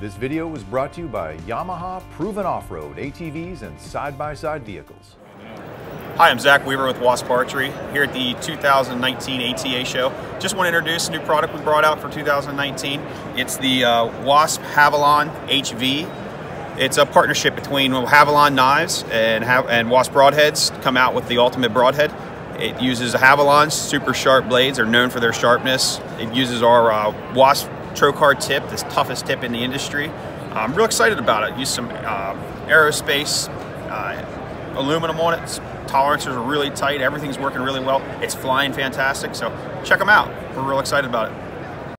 This video was brought to you by Yamaha Proven Off-Road ATVs and side-by-side vehicles. Hi, I'm Zach Weaver with Wasp Archery here at the 2019 ATA show. Just want to introduce a new product we brought out for 2019. It's the uh, Wasp Havalon HV. It's a partnership between Havalon knives and, and Wasp broadheads come out with the ultimate broadhead. It uses Havalon's super sharp blades. They're known for their sharpness. It uses our uh, Wasp Trocar tip, this toughest tip in the industry. I'm real excited about it. Use some uh, aerospace uh, aluminum on it. Tolerances are really tight. Everything's working really well. It's flying fantastic. So check them out. We're real excited about it.